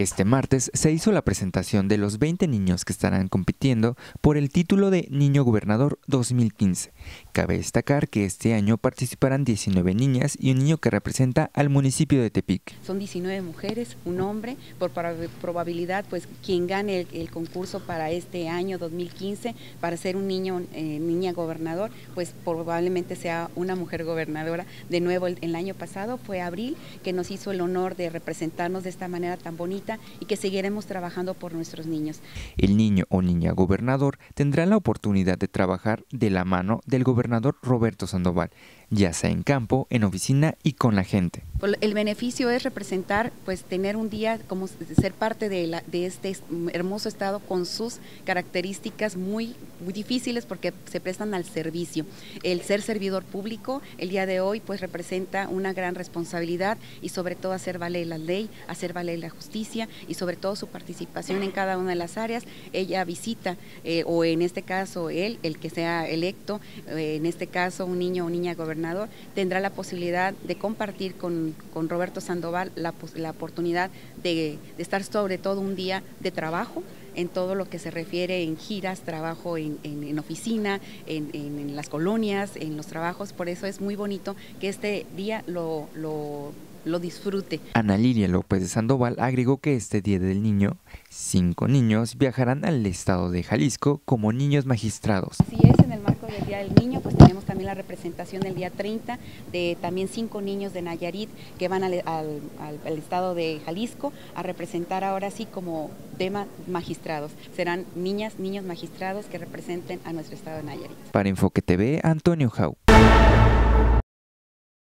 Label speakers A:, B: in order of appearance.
A: Este martes se hizo la presentación de los 20 niños que estarán compitiendo por el título de Niño Gobernador 2015. Cabe destacar que este año participarán 19 niñas y un niño que representa al municipio de Tepic.
B: Son 19 mujeres, un hombre, por probabilidad, pues quien gane el, concurso para este año 2015 para ser un niño, eh, niña gobernador, pues probablemente sea una mujer gobernadora. De nuevo, el, el año pasado fue Abril que nos hizo el honor de representarnos de esta manera tan bonita y que seguiremos trabajando por nuestros niños.
A: El niño o niña gobernador tendrá la oportunidad de trabajar de la mano del gobernador Roberto Sandoval, ya sea en campo, en oficina y con la gente.
B: El beneficio es representar, pues tener un día como ser parte de, la, de este hermoso estado con sus características muy, muy difíciles porque se prestan al servicio. El ser servidor público el día de hoy pues representa una gran responsabilidad y sobre todo hacer valer la ley, hacer valer la justicia y sobre todo su participación en cada una de las áreas. Ella visita eh, o en este caso él, el que sea electo, eh, en este caso un niño o niña gobernador, tendrá la posibilidad de compartir con con, Roberto Sandoval la, la oportunidad de, estar sobre todo un día de trabajo en todo lo que se refiere en giras, trabajo en, oficina, en, las colonias, en los trabajos. Por eso es muy bonito que este día lo, lo, lo disfrute.
A: Ana Lilia López de Sandoval agregó que este Día del Niño, cinco niños viajarán al estado de Jalisco como niños magistrados.
B: Si es en el marco del Día del Niño, pues tenemos también la representación del día 30 de también cinco niños de Nayarit que van al, estado de Jalisco a representar ahora sí como tema magistrados. Serán niñas, niños magistrados que representen a nuestro estado de Nayarit.
A: Para Enfoque TV, Antonio Jau.